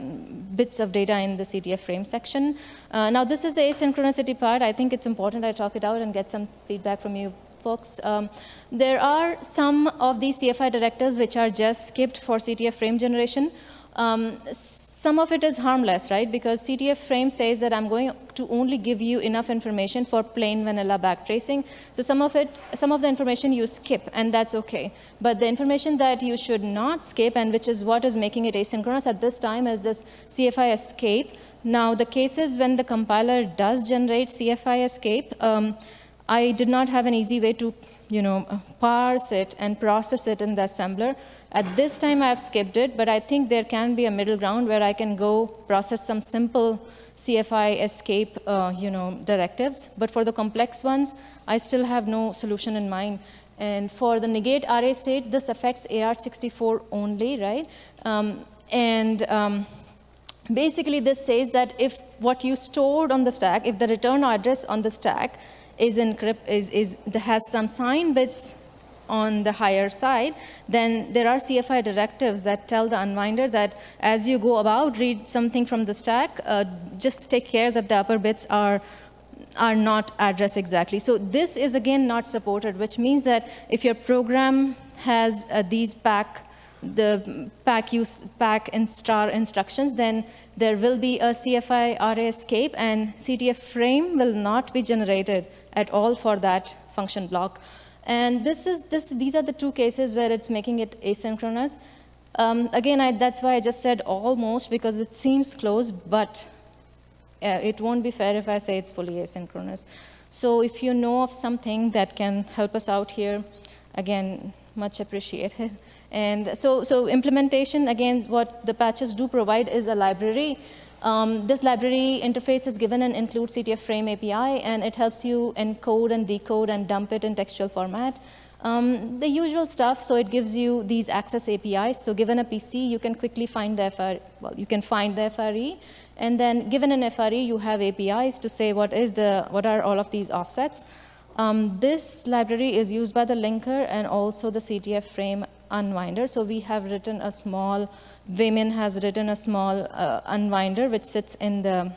bits of data in the CTF frame section. Uh, now this is the asynchronicity part. I think it's important I talk it out and get some feedback from you folks. Um, there are some of these CFI directives which are just skipped for CTF frame generation. Um, some of it is harmless, right? Because CTF frame says that I'm going to only give you enough information for plain vanilla backtracing. So some of it, some of the information you skip, and that's okay. But the information that you should not skip, and which is what is making it asynchronous at this time, is this CFI escape. Now, the cases when the compiler does generate CFI escape, um, I did not have an easy way to, you know, parse it and process it in the assembler. At this time, I've skipped it, but I think there can be a middle ground where I can go process some simple CFI escape, uh, you know, directives. But for the complex ones, I still have no solution in mind. And for the negate RA state, this affects AArch64 only, right? Um, and um, basically, this says that if what you stored on the stack, if the return address on the stack is encrypt, is, is has some sign bits on the higher side, then there are CFI directives that tell the unwinder that as you go about, read something from the stack, uh, just take care that the upper bits are are not addressed exactly. So this is again not supported, which means that if your program has uh, these pack the pack use pack and star instructions, then there will be a CFI array escape and CTF frame will not be generated at all for that function block. And this is, this, these are the two cases where it's making it asynchronous. Um, again, I, that's why I just said almost, because it seems close, but uh, it won't be fair if I say it's fully asynchronous. So if you know of something that can help us out here, again, much appreciated. And so, so implementation, again, what the patches do provide is a library um, this library interface is given and includes CTF frame API, and it helps you encode and decode and dump it in textual format. Um, the usual stuff, so it gives you these access APIs. So given a PC, you can quickly find the FRE, well, you can find the FRE. And then given an FRE, you have APIs to say what is the, what are all of these offsets. Um, this library is used by the linker and also the CTF frame unwinder. So we have written a small, Weimin has written a small uh, unwinder which sits in the,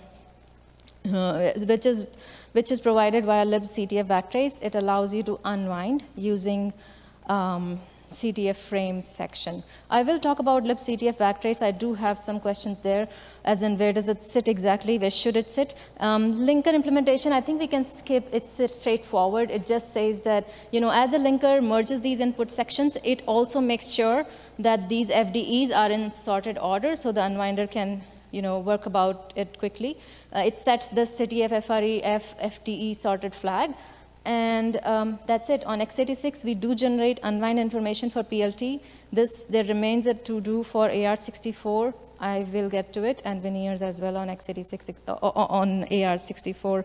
uh, which is which is provided via libctf backtrace. It allows you to unwind using um, CTF frames section. I will talk about libctf backtrace. I do have some questions there, as in where does it sit exactly, where should it sit? Um, linker implementation, I think we can skip, it's straightforward. It just says that, you know, as a linker merges these input sections, it also makes sure that these FDEs are in sorted order so the unwinder can you know, work about it quickly. Uh, it sets the CTF FREF FDE sorted flag. And um, that's it. On x86, we do generate unwind information for PLT. This, there remains a to-do for AArch64. I will get to it, and veneers as well on x86, uh, on AArch64.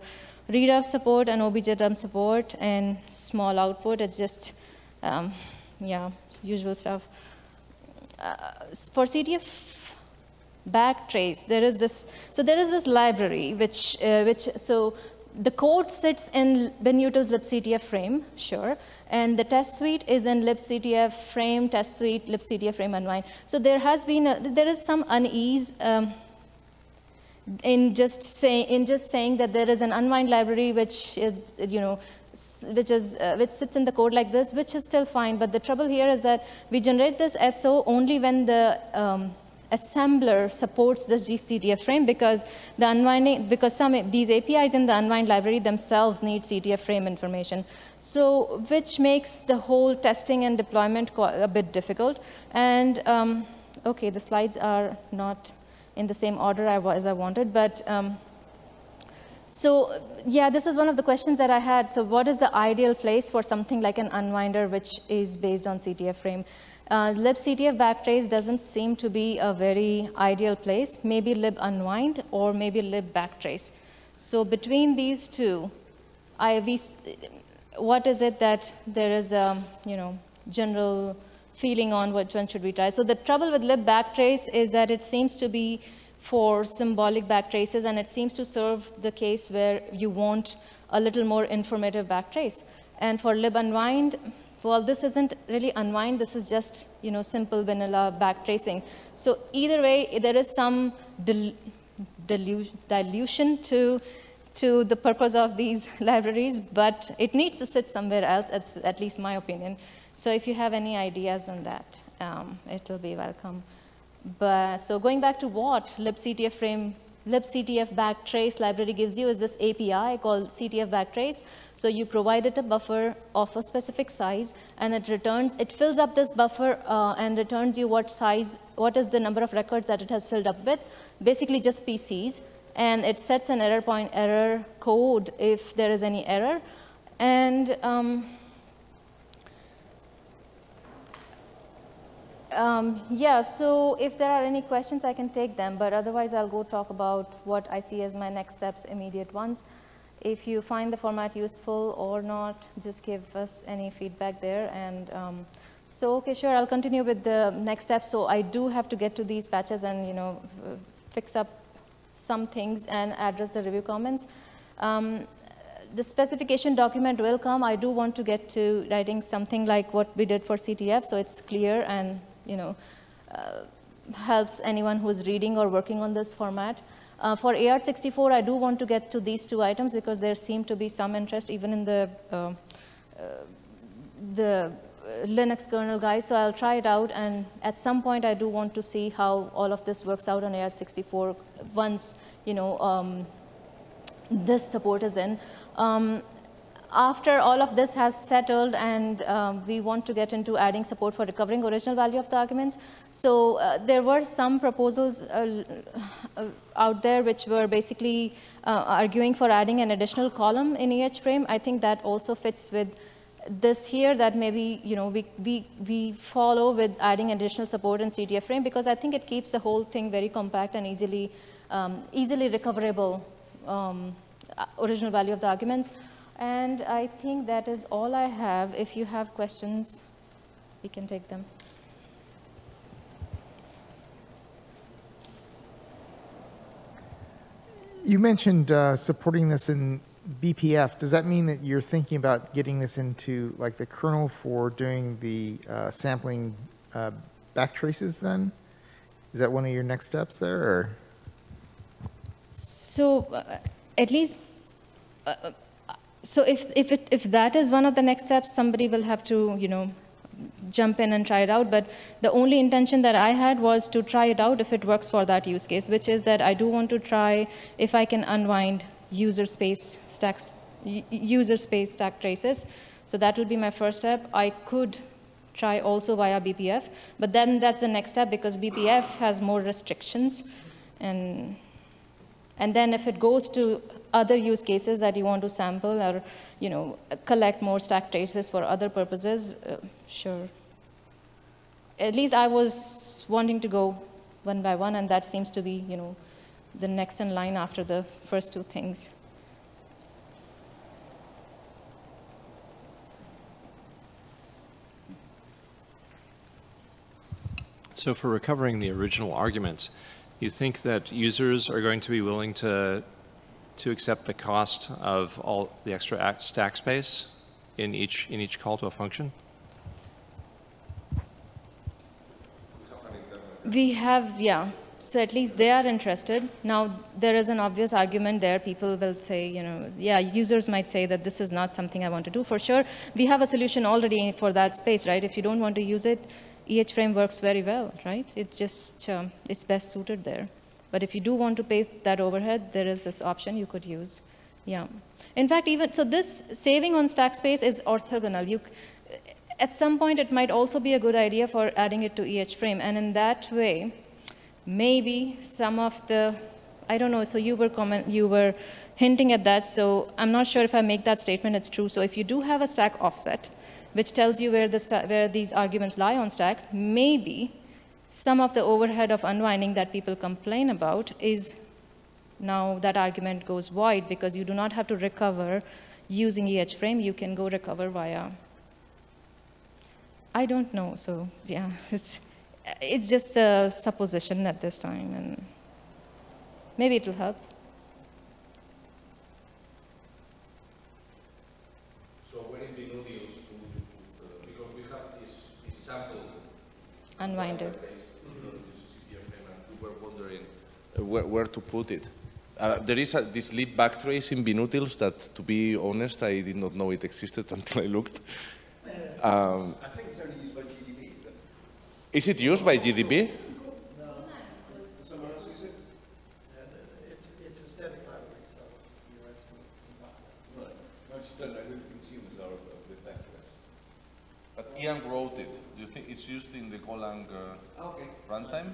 Readelf support and OBJDUMP support and small output. It's just, um, yeah, usual stuff. Uh, for CTF backtrace, there is this, so there is this library which, uh, which so the code sits in binutils libctf frame, sure, and the test suite is in libctf frame, test suite, libctf frame unwind. So there has been, a, there is some unease um, in just say, in just saying that there is an unwind library which is, you know, which is uh, which sits in the code like this, which is still fine. But the trouble here is that we generate this SO only when the um, assembler supports this GCTF frame because the unwinding, because some these APIs in the unwind library themselves need CTF frame information. So, which makes the whole testing and deployment a bit difficult. And um, okay, the slides are not in the same order as I wanted, but um, so yeah, this is one of the questions that I had. So what is the ideal place for something like an unwinder which is based on CTF frame? Uh, libctf backtrace doesn't seem to be a very ideal place. Maybe lib unwind or maybe lib backtrace. So between these two, I, we, what is it that there is a you know general feeling on which one should we try? So the trouble with lib backtrace is that it seems to be for symbolic backtraces and it seems to serve the case where you want a little more informative backtrace. And for lib unwind, well, this isn't really unwind, this is just, you know, simple vanilla backtracing. So either way, there is some dil dilution to, to the purpose of these libraries, but it needs to sit somewhere else, it's at least my opinion. So if you have any ideas on that, um, it will be welcome. But, so going back to what libctf frame libctf backtrace library gives you is this API called CTF backtrace. So you provide it a buffer of a specific size and it returns, it fills up this buffer uh, and returns you what size, what is the number of records that it has filled up with, basically just PCs. And it sets an error point error code if there is any error. And um, Um, yeah, so if there are any questions, I can take them, but otherwise I'll go talk about what I see as my next steps, immediate ones. If you find the format useful or not, just give us any feedback there. And um, so, okay, sure, I'll continue with the next steps. So I do have to get to these patches and, you know, fix up some things and address the review comments. Um, the specification document will come. I do want to get to writing something like what we did for CTF, so it's clear and you know, uh, helps anyone who's reading or working on this format. Uh, for AArch64, I do want to get to these two items because there seem to be some interest even in the, uh, uh the Linux kernel guys, so I'll try it out and at some point I do want to see how all of this works out on AArch64 once, you know, um, this support is in. Um, after all of this has settled and um, we want to get into adding support for recovering original value of the arguments. So uh, there were some proposals uh, uh, out there which were basically uh, arguing for adding an additional column in EH frame. I think that also fits with this here that maybe you know we, we, we follow with adding additional support in CTF frame because I think it keeps the whole thing very compact and easily, um, easily recoverable um, original value of the arguments. And I think that is all I have. If you have questions, we can take them. You mentioned uh, supporting this in BPF. Does that mean that you're thinking about getting this into like the kernel for doing the uh, sampling uh, back traces then? Is that one of your next steps there or? So uh, at least, uh, uh, so if, if, it, if that is one of the next steps, somebody will have to, you know, jump in and try it out. But the only intention that I had was to try it out if it works for that use case, which is that I do want to try if I can unwind user space stacks, user space stack traces. So that will be my first step. I could try also via BPF, but then that's the next step because BPF has more restrictions. And, and then if it goes to other use cases that you want to sample or you know, collect more stack traces for other purposes, uh, sure. At least I was wanting to go one by one, and that seems to be, you know, the next in line after the first two things. So for recovering the original arguments, you think that users are going to be willing to to accept the cost of all the extra stack space in each, in each call to a function? We have, yeah. So at least they are interested. Now, there is an obvious argument there. People will say, you know, yeah, users might say that this is not something I want to do. For sure, we have a solution already for that space, right? If you don't want to use it, EH frame works very well, right? It's just, um, it's best suited there. But if you do want to pay that overhead, there is this option you could use. Yeah. In fact, even so, this saving on stack space is orthogonal. You, at some point, it might also be a good idea for adding it to EH frame, and in that way, maybe some of the, I don't know. So you were comment, you were hinting at that. So I'm not sure if I make that statement, it's true. So if you do have a stack offset, which tells you where the where these arguments lie on stack, maybe some of the overhead of unwinding that people complain about is now that argument goes void because you do not have to recover using EH frame, you can go recover via. I don't know, so yeah, it's, it's just a supposition at this time, and maybe it will help. So when in because we have this, this sample unwinder where, where to put it. Uh, there is a, this lib backtrace in binutils that, to be honest, I did not know it existed until I looked. Um, I think it's only used by GDB. Is it, is it used by GDB? No. Someone else use it? It's, it's a static library, so you have to combine it. Right. I just don't know who the consumers are of the back trace. But Ian wrote it. Do you think it's used in the Golang uh, okay. runtime?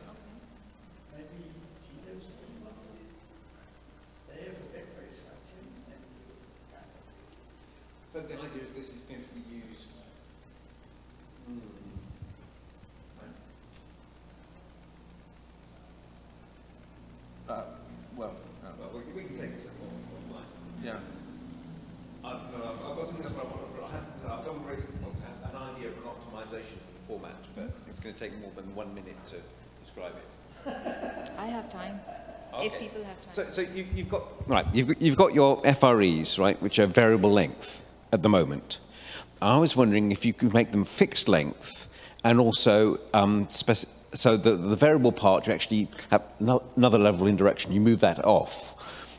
this is going to be used. Hmm. Uh, well, uh, well, we, we can take this offline. Yeah. I've, no, I've, I've got something else, but I have, I've done very simple to have an idea of an optimization for the format, but it's going to take more than one minute to describe it. I have time. Okay. If people have time. So, so you, have got right. You've, you've got your FREs, right, which are variable length at the moment. I was wondering if you could make them fixed length, and also um, so the, the variable part you actually have no, another level in direction. You move that off,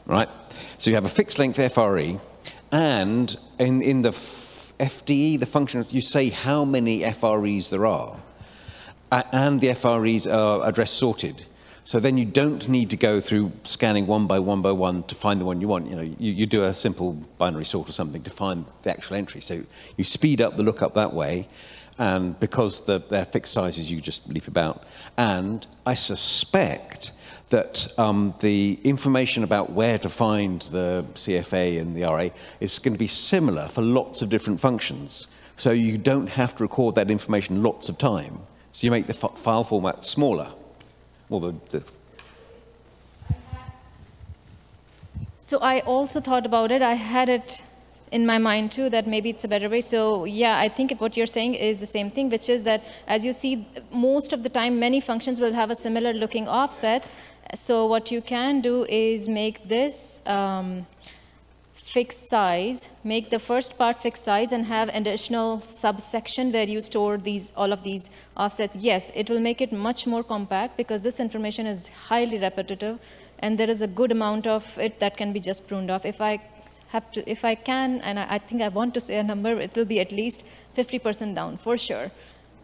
right? So you have a fixed length FRE, and in in the FDE, the function, you say how many FREs there are. and the FREs are address sorted. So then you don't need to go through scanning one by one by one to find the one you want. You know, you, you do a simple binary sort or something to find the actual entry. So you speed up the lookup that way, and because the, they're fixed sizes, you just leap about. And I suspect that um, the information about where to find the CFA and the RA is going to be similar for lots of different functions. So you don't have to record that information lots of time. So you make the file format smaller. Well, the, the, So I also thought about it. I had it in my mind too that maybe it's a better way. So yeah, I think what you're saying is the same thing, which is that as you see, most of the time, many functions will have a similar looking offset. So what you can do is make this um, fixed size, make the first part fixed size and have additional subsection where you store these, all of these offsets. Yes, it will make it much more compact because this information is highly repetitive and there is a good amount of it that can be just pruned off. If I have to, if I can, and I, I think I want to say a number, it will be at least 50% down for sure,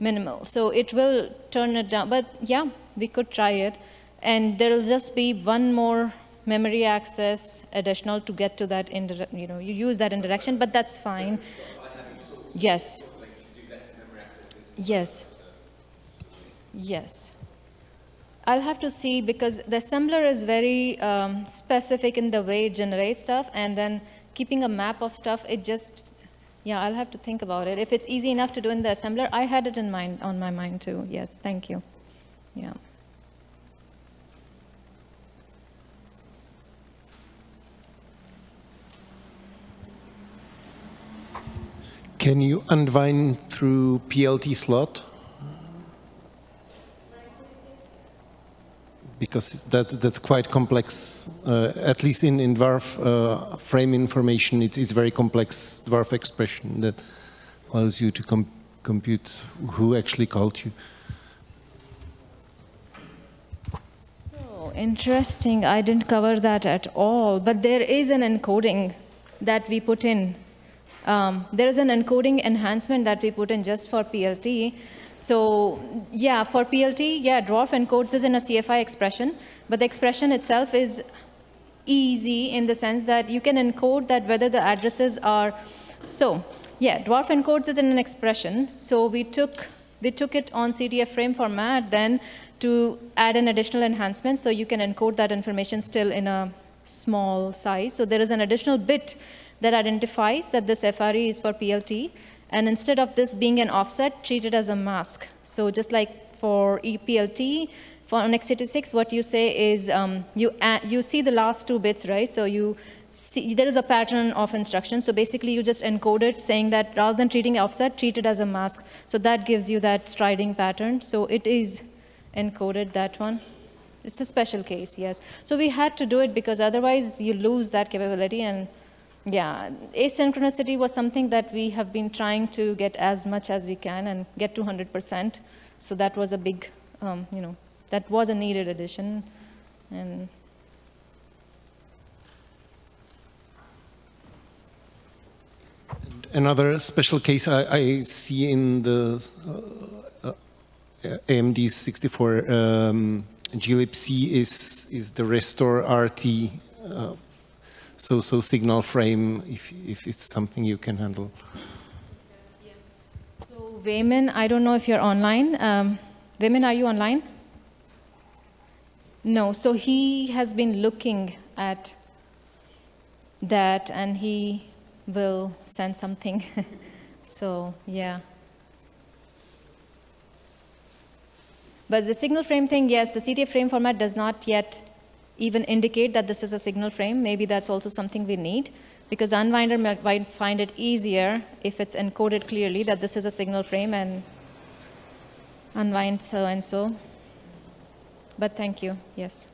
minimal. So it will turn it down, but yeah, we could try it. And there will just be one more memory access additional to get to that, you know, you use that indirection, but that's fine. Yes. Yes. Yes. I'll have to see because the assembler is very um, specific in the way it generates stuff, and then keeping a map of stuff, it just, yeah, I'll have to think about it. If it's easy enough to do in the assembler, I had it in mind on my mind too. Yes, thank you. Yeah. Can you unwind through PLT slot? Because that's, that's quite complex, uh, at least in, in dwarf uh, frame information, it's, it's very complex dwarf expression that allows you to com compute who actually called you. So interesting. I didn't cover that at all. But there is an encoding that we put in. Um, there is an encoding enhancement that we put in just for PLT. So yeah, for PLT, yeah, dwarf encodes is in a CFI expression, but the expression itself is easy in the sense that you can encode that whether the addresses are so yeah dwarf encodes it in an expression so we took we took it on CTF frame format then to add an additional enhancement so you can encode that information still in a small size so there is an additional bit that identifies that this FRE is for PLT and instead of this being an offset treat it as a mask so just like for EPLT for on x86, what you say is um, you, you see the last two bits, right? So you see, there is a pattern of instructions. So basically you just encode it saying that rather than treating offset, treat it as a mask. So that gives you that striding pattern. So it is encoded, that one. It's a special case, yes. So we had to do it because otherwise you lose that capability and yeah, asynchronicity was something that we have been trying to get as much as we can and get to 100%. So that was a big, um, you know, that was a needed addition. And Another special case I, I see in the uh, uh, AMD 64 um, glibc is is the restore RT. Uh, so so signal frame if if it's something you can handle. Yes. so Weimin, I don't know if you're online. Um, Weimin, are you online? No, so he has been looking at that and he will send something. so, yeah. But the signal frame thing, yes, the CTF frame format does not yet even indicate that this is a signal frame. Maybe that's also something we need because Unwinder might find it easier if it's encoded clearly that this is a signal frame and unwind so and so. But thank you, yes.